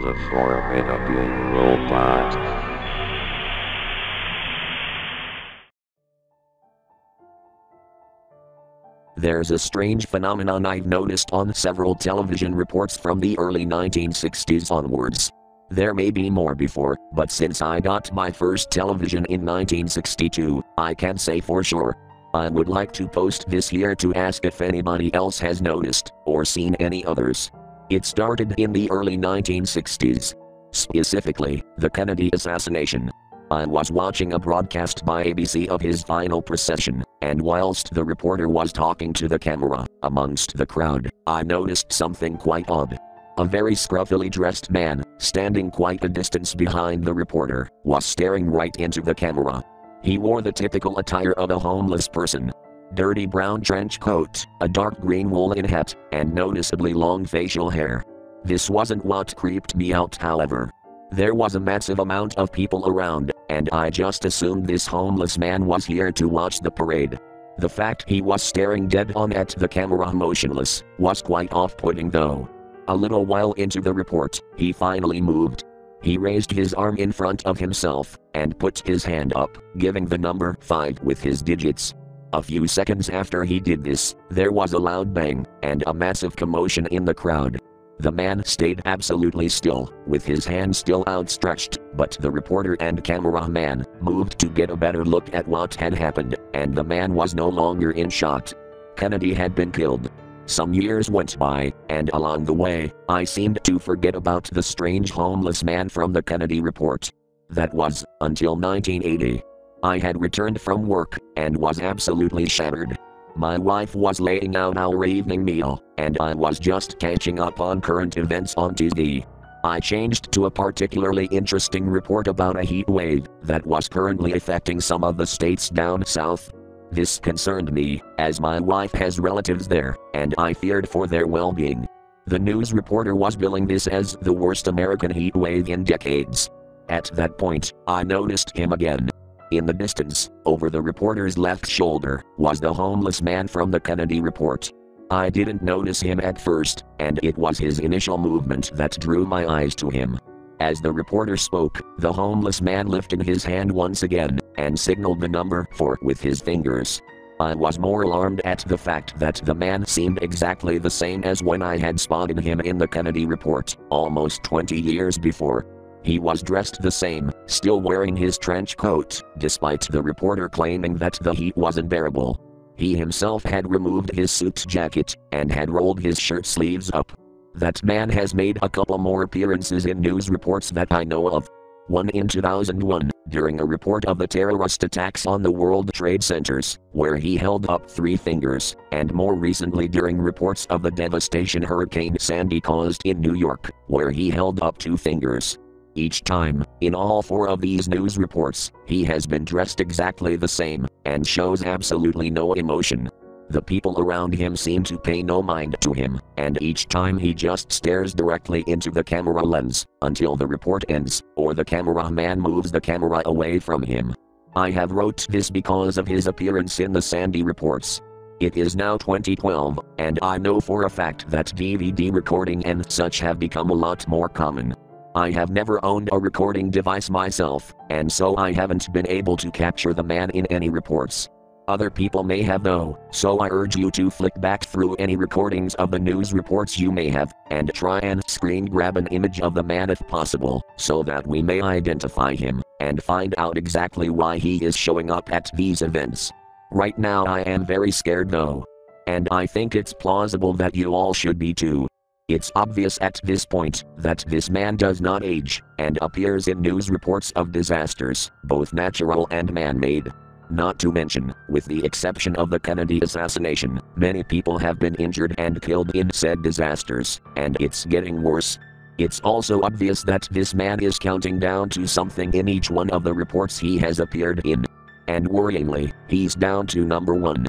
The Formidable Robot. There's a strange phenomenon I've noticed on several television reports from the early 1960s onwards. There may be more before, but since I got my first television in 1962, I can say for sure. I would like to post this here to ask if anybody else has noticed, or seen any others. It started in the early 1960s. Specifically, the Kennedy assassination. I was watching a broadcast by ABC of his final procession, and whilst the reporter was talking to the camera, amongst the crowd, I noticed something quite odd. A very scruffily dressed man, standing quite a distance behind the reporter, was staring right into the camera. He wore the typical attire of a homeless person. Dirty brown trench coat, a dark green woolen hat, and noticeably long facial hair. This wasn't what creeped me out, however. There was a massive amount of people around, and I just assumed this homeless man was here to watch the parade. The fact he was staring dead on at the camera motionless was quite off putting though. A little while into the report, he finally moved. He raised his arm in front of himself and put his hand up, giving the number 5 with his digits. A few seconds after he did this, there was a loud bang and a massive commotion in the crowd. The man stayed absolutely still, with his hand still outstretched, but the reporter and cameraman moved to get a better look at what had happened, and the man was no longer in shot. Kennedy had been killed. Some years went by, and along the way, I seemed to forget about the strange homeless man from the Kennedy report. That was, until 1980. I had returned from work, and was absolutely shattered. My wife was laying out our evening meal, and I was just catching up on current events on TV. I changed to a particularly interesting report about a heat wave that was currently affecting some of the states down south. This concerned me, as my wife has relatives there, and I feared for their well being. The news reporter was billing this as the worst American heat wave in decades. At that point, I noticed him again. In the distance, over the reporter's left shoulder, was the homeless man from the Kennedy report. I didn't notice him at first, and it was his initial movement that drew my eyes to him. As the reporter spoke, the homeless man lifted his hand once again and signaled the number 4 with his fingers. I was more alarmed at the fact that the man seemed exactly the same as when I had spotted him in the Kennedy report, almost 20 years before. He was dressed the same, still wearing his trench coat, despite the reporter claiming that the heat was unbearable. He himself had removed his suit jacket and had rolled his shirt sleeves up. That man has made a couple more appearances in news reports that I know of. One in 2001, during a report of the terrorist attacks on the World Trade Centers, where he held up three fingers, and more recently during reports of the devastation Hurricane Sandy caused in New York, where he held up two fingers. Each time, in all four of these news reports, he has been dressed exactly the same, and shows absolutely no emotion. The people around him seem to pay no mind to him, and each time he just stares directly into the camera lens, until the report ends, or the cameraman moves the camera away from him. I have wrote this because of his appearance in the Sandy reports. It is now 2012, and I know for a fact that DVD recording and such have become a lot more common. I have never owned a recording device myself, and so I haven't been able to capture the man in any reports. Other people may have though, so I urge you to flick back through any recordings of the news reports you may have, and try and screen grab an image of the man if possible, so that we may identify him, and find out exactly why he is showing up at these events. Right now I am very scared though. And I think it's plausible that you all should be too. It's obvious at this point that this man does not age, and appears in news reports of disasters, both natural and man made. Not to mention, with the exception of the Kennedy assassination, many people have been injured and killed in said disasters, and it's getting worse. It's also obvious that this man is counting down to something in each one of the reports he has appeared in. And worryingly, he's down to number one.